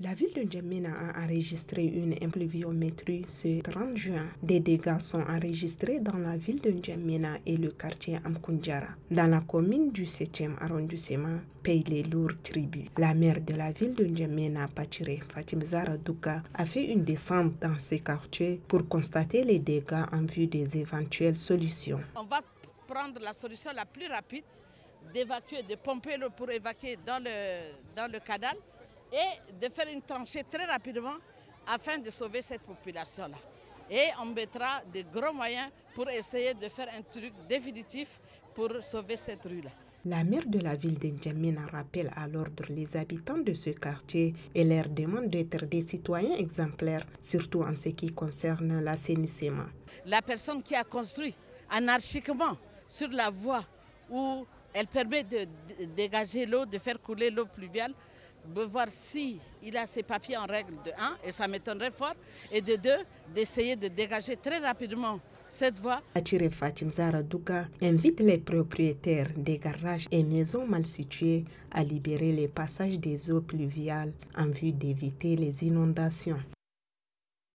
La ville de N'Djamena a enregistré une impluviométrie ce 30 juin. Des dégâts sont enregistrés dans la ville de N'Djamena et le quartier Amkoundjara. Dans la commune du 7e arrondissement, paye les lourds tribus. La maire de la ville de N'Djamena, Pachire Fatim Douka, a fait une descente dans ces quartiers pour constater les dégâts en vue des éventuelles solutions. On va prendre la solution la plus rapide d'évacuer, de pomper l'eau pour évacuer dans le, dans le canal et de faire une tranchée très rapidement afin de sauver cette population-là. Et on mettra de gros moyens pour essayer de faire un truc définitif pour sauver cette rue-là. La maire de la ville d'Indjamena rappelle à l'ordre les habitants de ce quartier et leur demande d'être des citoyens exemplaires, surtout en ce qui concerne l'assainissement. La personne qui a construit anarchiquement sur la voie où elle permet de dégager l'eau, de faire couler l'eau pluviale, de voir si il a ses papiers en règle de 1, et ça m'étonnerait fort, et de 2, d'essayer de dégager très rapidement cette voie. Attiré Fatim Douga invite les propriétaires des garages et maisons mal situées à libérer les passages des eaux pluviales en vue d'éviter les inondations.